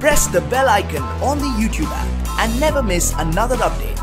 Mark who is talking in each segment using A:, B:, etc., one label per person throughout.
A: press the bell icon on the YouTube app and never miss another update.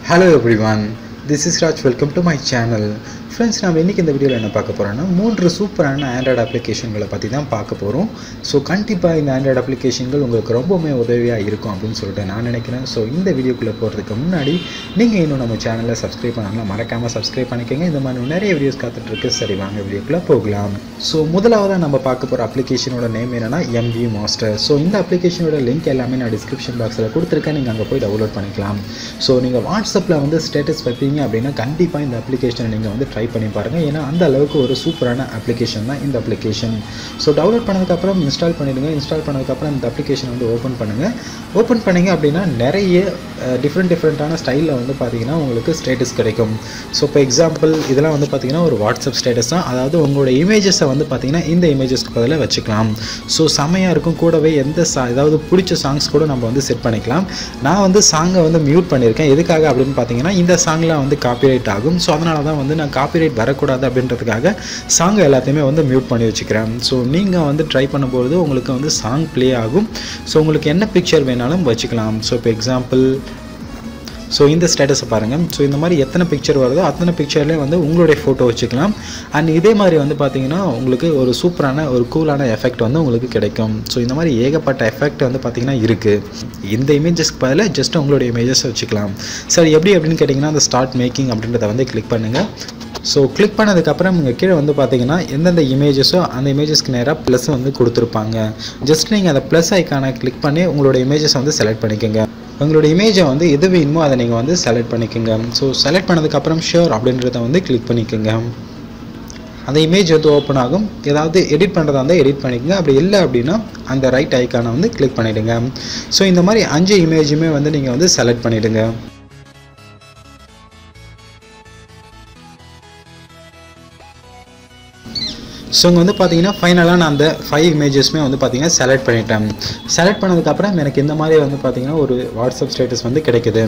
B: Hello everyone, this is Raj. Welcome to my channel. Friends நம்ம இன்றைக்கி இந்த வீடியோவில் என்ன பார்க்க போகிறோம்னா மூன்று சூப்பரான ஆண்ட்ராய்டு அப்ளிகேஷன்களை பற்றி தான் பார்க்க போகிறோம் ஸோ கண்டிப்பாக இந்த ஆண்ட்ராய்டு அப்ளிகேஷன்கள் உங்களுக்கு ரொம்பவுமே உதவியாக இருக்கும் அப்படின்னு சொல்லிட்டு நான் நினைக்கிறேன். ஸோ இந்த வீடியோக்குள்ளே போகிறதுக்கு முன்னாடி நீங்கள் இன்னும் நம்ம சேனலை சப்ஸ்கிரைப் பண்ணலாம் மறக்காமல் சப்ஸ்கிரைப் பண்ணிக்கோங்க. இந்த மாதிரி நிறைய வீடியோஸ் காத்துட்ருக்கு சரி வாங்க வீடியோக்குள்ளே போகலாம். ஸோ முதலாவதாக நம்ம பார்க்க போகிற அப்ளிகேஷனோட நேம் என்னென்னா எம்வி மாஸ்டர் ஸோ இந்த அப்ளிகேஷனோட லிங்க் எல்லாமே நான் டிஸ்கிரிப்ஷன் பாக்ஸில் கொடுத்துருக்கேன். நீங்கள் அங்கே போய் டவுன்லோட் பண்ணிக்கலாம். ஸோ நீங்கள் வாட்ஸ்அப்பில் வந்து ஸ்டேட்டஸ் வைப்பீங்க அப்படின்னா கண்டிப்பாக இந்த அப்ளிகேஷனை நீங்கள் வந்து ட்ரை ட்ரை பண்ணி பாருங்கள் ஏன்னா அந்த அளவுக்கு ஒரு சூப்பரான அப்ளிகேஷன் தான் இந்த அப்ளிகேஷன் ஸோ டவுன்லோட் பண்ணதுக்கப்புறம் இன்ஸ்டால் பண்ணிவிடுங்க இன்ஸ்டால் பண்ணதுக்கப்புறம் இந்த அப்ளிகேஷன் வந்து ஓப்பன் பண்ணுங்கள் ஓப்பன் பண்ணிங்க அப்படின்னா நிறைய டிஃப்ரெண்ட் டிஃப்ரெண்ட்டான ஸ்டைலில் வந்து பார்த்தீங்கன்னா உங்களுக்கு ஸ்டேட்டஸ் கிடைக்கும். ஸோ இப்போ எக்ஸாம்பிள் இதெல்லாம் வந்து பார்த்தீங்கன்னா ஒரு வாட்ஸ்அப் ஸ்டேட்டஸ் தான். அதாவது உங்களோட இமேஜஸை வந்து பார்த்தீங்கன்னா இந்த இமேஜஸ்க்கு பதிலாக வச்சுக்கலாம். ஸோ செமையாக இருக்கும். கூடவே எந்த சா ஏதாவது பிடிச்ச சாங்ஸ் கூட நம்ம வந்து செட் பண்ணிக்கலாம். நான் வந்து சாங்கை வந்து மியூட் பண்ணியிருக்கேன். எதுக்காக அப்படின்னு பார்த்தீங்கன்னா இந்த சாங்லாம் வந்து காப்பிரைட் ஆகும். ஸோ அதனால தான் வந்து நான் காப்பிரைட் வரக்கூடாது அப்படின்றதுக்காக சாங் எல்லாத்தையுமே வந்து மியூட் பண்ணி வச்சுக்கிறேன். ஸோ நீங்கள் வந்து ட்ரை பண்ணும்போது உங்களுக்கு வந்து சாங் ப்ளே ஆகும். ஸோ உங்களுக்கு என்ன பிக்சர் வேணாலும் வச்சுக்கலாம். ஸோ இப்போ எக்ஸாம்பிள் ஸோ இந்த ஸ்டேட்டஸை பாருங்கள் ஸோ இந்த மாதிரி எத்தனை பிக்சர் வருதோ அத்தனை பிக்சர்லேயே வந்து உங்களுடைய ஃபோட்டோ வச்சுக்கலாம். அண்ட் இதே மாதிரி வந்து பார்த்தீங்கன்னா உங்களுக்கு ஒரு சூப்பரான ஒரு கூலான எஃபெக்ட் வந்து உங்களுக்கு கிடைக்கும். ஸோ இந்த மாதிரி ஏகப்பட்ட எஃபெக்ட் வந்து பார்த்தீங்கன்னா இருக்குது இந்த இமேஜஸ்க்கு பதிலாக ஜஸ்ட் உங்களுடைய இமேஜஸ் வச்சுக்கலாம். சரி எப்படி அப்படின்னு கேட்டிங்கன்னா அந்த ஸ்டார்ட் மேக்கிங் அப்படின்றத வந்து கிளிக் பண்ணுங்கள் ஸோ கிளிக் பண்ணதுக்கப்புறம் இங்கே கீழே வந்து பார்த்தீங்கன்னா எந்தெந்த இமேஜஸோ அந்த இமேஜஸ்க்கு நேராக ப்ளஸ் வந்து கொடுத்துருப்பாங்க. ஜஸ்ட் நீங்கள் அந்த ப்ளஸ் ஐக்கானை கிளிக் பண்ணி உங்களோட இமேஜஸ் வந்து செலக்ட் பண்ணிக்கோங்க. உங்களோட இமேஜை வந்து எது வேணுமோ அதை நீங்கள் வந்து செலக்ட் பண்ணிக்கோங்க. ஸோ செலக்ட் பண்ணதுக்கப்புறம் ஷியோர் அப்படின்றத வந்து கிளிக் பண்ணிக்கோங்க. அந்த இமேஜ் வந்து ஓப்பன் ஆகும். ஏதாவது எடிட் பண்ணுறதா இருந்தால் எடிட் பண்ணிக்கோங்க. அப்படி இல்லை அப்படின்னா அந்த ரைட் ஐக்கானை வந்து கிளிக் பண்ணிவிடுங்க ஸோ இந்த மாதிரி அஞ்சு இமேஜுமே வந்து நீங்கள் வந்து செலக்ட் பண்ணிவிடுங்க ஸோ இங்கே வந்து பார்த்தீங்கன்னா ஃபைனலாக நான் அந்த ஃபைவ் இமேஜஸ்மே வந்து பார்த்தீங்கன்னா செலக்ட் பண்ணிட்டேன். செலக்ட் பண்ணதுக்கப்புறம் எனக்கு இந்த மாதிரி வந்து பார்த்தீங்கன்னா ஒரு வாட்ஸ்அப் ஸ்டேட்டஸ் வந்து கிடைக்குது.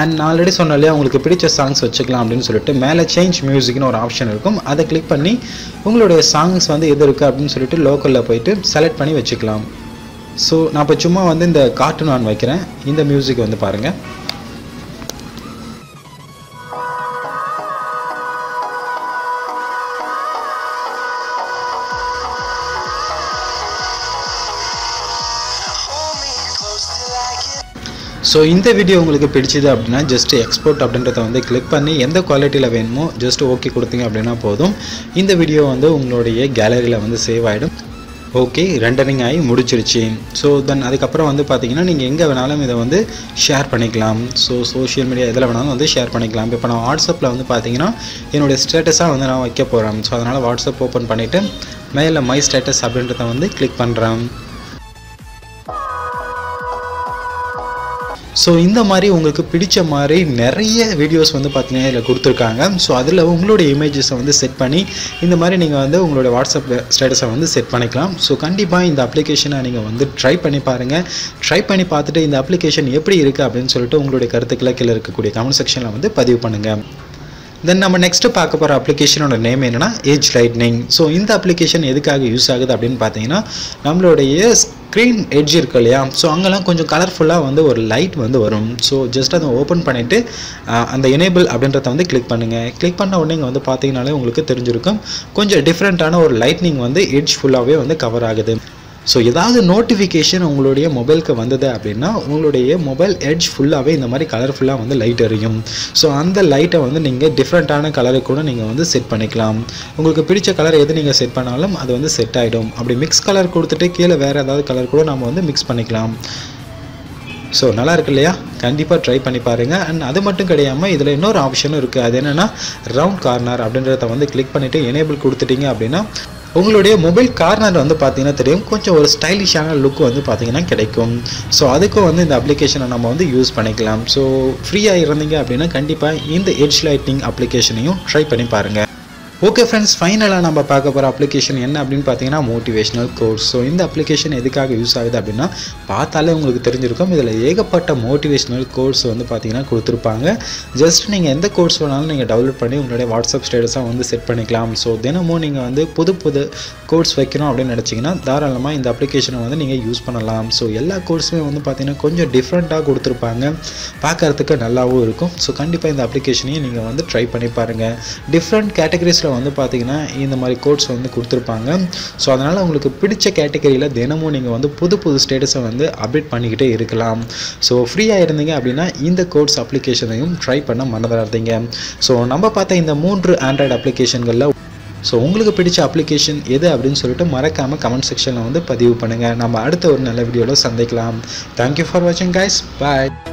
B: அண்ட் நான் ஆல்ரெடி சொன்ன இல்லையா உங்களுக்கு பிடிச்ச சாங்ஸ் வச்சுக்கலாம் அப்படின்னு சொல்லிட்டு மேலே சேஞ்ச் மியூசிக்னு ஒரு ஆப்ஷன் இருக்கும். அதை கிளிக் பண்ணி உங்களுடைய சாங்ஸ் வந்து எது இருக்குது அப்படின்னு சொல்லிட்டு லோக்கலில் போயிட்டு செலக்ட் பண்ணி வச்சுக்கலாம். ஸோ நான் இப்போ சும்மா வந்து இந்த கார்ட்டூன் ஆன் வைக்கிறேன். இந்த மியூசிக் வந்து பாருங்கள் ஸோ இந்த வீடியோ உங்களுக்கு பிடிச்சிது அப்படின்னா ஜஸ்ட் எக்ஸ்போர்ட் அப்படின்றத வந்து கிளிக் பண்ணி எந்த குவாலிட்டியில் வேணுமோ ஜஸ்ட் ஓகே கொடுத்தீங்க அப்படின்னா போதும். இந்த வீடியோ வந்து உங்களுடைய கேலரியில் வந்து சேவ் ஆகிடும் ஓகே ரெண்டரிங் ஆகி முடிச்சிருச்சு. ஸோ தென் அதுக்கப்புறம் வந்து பார்த்தீங்கன்னா நீங்கள் எங்கே வேணாலும் இதை வந்து ஷேர் பண்ணிக்கலாம். ஸோ சோஷியல் மீடியா எதில் வேணாலும் வந்து ஷேர் பண்ணிக்கலாம். இப்போ நான் வாட்ஸ்அப்பில் வந்து பார்த்தீங்கன்னா என்னுடைய ஸ்டேட்டஸாக வந்து நான் வைக்க போகிறேன் ஸோ அதனால் வாட்ஸ்அப் ஓப்பன் பண்ணிவிட்டு மேலே மை ஸ்டேட்டஸ் அப்படின்றத வந்து கிளிக் பண்ணுறேன் ஸோ இந்த மாதிரி உங்களுக்கு பிடிச்ச மாதிரி நிறைய வீடியோஸ் வந்து பார்த்தீங்கன்னா இதில் கொடுத்துருக்காங்க. ஸோ அதில் உங்களுடைய இமேஜஸை வந்து செட் பண்ணி இந்த மாதிரி நீங்கள் வந்து உங்களுடைய வாட்ஸ்அப் ஸ்டேட்டஸை வந்து செட் பண்ணிக்கலாம். ஸோ கண்டிப்பாக இந்த அப்ளிகேஷனை நீங்கள் வந்து ட்ரை பண்ணி பாருங்கள் ட்ரை பண்ணி பார்த்துட்டு இந்த அப்ளிகேஷன் எப்படி இருக்குது அப்படின்னு சொல்லிட்டு உங்களுடைய கருத்துக்களை கீழே இருக்கக்கூடிய கமெண்ட் செக்ஷனில் வந்து பதிவு பண்ணுங்கள் தென் நம்ம நெக்ஸ்ட்டு பார்க்க போகிற அப்ளிகேஷனோட நேம் என்னென்னா ஏஜ் லைட்னிங் ஸோ இந்த அப்ளிகேஷன் எதுக்காக யூஸ் ஆகுது அப்படின்னு பார்த்தீங்கன்னா நம்மளுடைய க்ரீன் எட்ஜ் இருக்கு இல்லையா? ஸோ அங்கெல்லாம் கொஞ்சம் கலர்ஃபுல்லாக வந்து ஒரு லைட் வந்து வரும். ஸோ ஜஸ்ட் அதை ஓப்பன் பண்ணிவிட்டு அந்த எனேபிள் அப்படின்றத வந்து கிளிக் பண்ணுங்கள் கிளிக் பண்ண உடனே இங்கே வந்து பார்த்தீங்கனாலே உங்களுக்கு தெரிஞ்சிருக்கும். கொஞ்சம் டிஃப்ரெண்ட்டான ஒரு லைட்னிங் வந்து எட்ஜ் ஃபுல்லாகவே வந்து கவர் ஆகுது. ஸோ ஏதாவது நோட்டிஃபிகேஷன் உங்களுடைய மொபைலுக்கு வந்தது அப்படின்னா உங்களுடைய மொபைல் எட்ஜ் ஃபுல்லாகவே இந்த மாதிரி கலர்ஃபுல்லாக வந்து லைட் எறியும் ஸோ அந்த லைட்டை வந்து நீங்கள் டிஃப்ரெண்ட்டான கலருக்கு கூட நீங்கள் வந்து செட் பண்ணிக்கலாம். உங்களுக்கு பிடிச்ச கலர் எது நீங்கள் செட் பண்ணாலும் அது வந்து செட் ஆகிடும் அப்படி மிக்ஸ் கலர் கொடுத்துட்டு கீழே வேறு ஏதாவது கலர் கூட நம்ம வந்து மிக்ஸ் பண்ணிக்கலாம். ஸோ நல்லா இருக்கு இல்லையா? கண்டிப்பாக ட்ரை பண்ணி பாருங்கள் அண்ட் அது மட்டும் கிடையாமல் இதில் இன்னொரு ஆப்ஷனும் இருக்குது அது என்னென்னா ரவுண்ட் கார்னர் அப்படின்றத வந்து கிளிக் பண்ணிவிட்டு எனேபிள் கொடுத்துட்டீங்க அப்படின்னா உங்களுடைய மொபைல் கார்னர் வந்து பார்த்தீங்கன்னா தெரியும். கொஞ்சம் ஒரு ஸ்டைலிஷான லுக் வந்து பார்த்தீங்கன்னா கிடைக்கும். ஸோ அதுக்கும் வந்து இந்த அப்ளிகேஷனை நம்ம வந்து யூஸ் பண்ணிக்கலாம். ஸோ ஃப்ரீயாக இருந்தீங்க அப்படின்னா கண்டிப்பாக இந்த எட்ஜ் லைட்டிங் அப்ளிகேஷனையும் ட்ரை பண்ணி பாருங்கள் ஓகே ஃப்ரெண்ட்ஸ் ஃபைனலாக நம்ம பார்க்க போகிற அப்ளிகேஷன் என்ன அப்படின்னு பார்த்தீங்கன்னா மோட்டிவேஷனல் கோர்ஸ் ஸோ இந்த அப்ளிகேஷன் எதுக்காக யூஸ் ஆகுது அப்படின்னா பார்த்தாலே உங்களுக்கு தெரிஞ்சிருக்கும். இதில் ஏகப்பட்ட மோட்டிவேஷனல் கோர்ஸ் வந்து பார்த்தீங்கன்னா கொடுத்துருப்பாங்க. ஜஸ்ட் நீங்கள் எந்த கோர்ஸ் வேணாலும் நீங்கள் டவுன்லோட் பண்ணி உங்களுடைய வாட்ஸ்அப் ஸ்டேட்டஸாக வந்து செட் பண்ணிக்கலாம். ஸோ தினமும் நீங்கள் வந்து புது புது கோர்ஸ் வைக்கணும் அப்படின்னு நினச்சிங்கன்னா தாராளமாக இந்த அப்ளிகேஷனை வந்து நீங்கள் யூஸ் பண்ணலாம். ஸோ எல்லா கோர்ஸுமே வந்து பார்த்தீங்கன்னா கொஞ்சம் டிஃப்ரெண்ட்டாக கொடுத்துருப்பாங்க. பார்க்கறதுக்கு நல்லாவும் இருக்கும். ஸோ கண்டிப்பாக இந்த அப்ளிகேஷனையும் நீங்கள் வந்து ட்ரை பண்ணி பாருங்கள் டிஃப்ரெண்ட் கேட்டகரிஸில் வந்து பார்த்தீங்கன்னா இந்த மாதிரி கோர்ஸ் வந்து கொடுத்துருப்பாங்க. ஸோ அதனால் உங்களுக்கு பிடிச்ச கேட்டகரியில் தினமும் நீங்கள் வந்து புது புது ஸ்டேட்டஸை வந்து அப்டேட் பண்ணிக்கிட்டே இருக்கலாம். ஸோ ஃப்ரீயாக இருந்தீங்க அப்படின்னா இந்த கோர்ஸ் அப்ளிகேஷனையும் ட்ரை பண்ண மறந்துடாதீங்க ஸோ நம்ம பார்த்த இந்த மூன்று ஆண்ட்ராய்டு அப்ளிகேஷன்களில் ஸோ உங்களுக்கு பிடிச்ச அப்ளிகேஷன் எது அப்படின்னு சொல்லிட்டு மறக்காமல் கமெண்ட் செக்ஷனில் வந்து பதிவு பண்ணுங்கள் நம்ம அடுத்த ஒரு நல்ல வீடியோவில் சந்திக்கலாம். தேங்க்யூ ஃபார் வாட்சிங் கைஸ் பாய்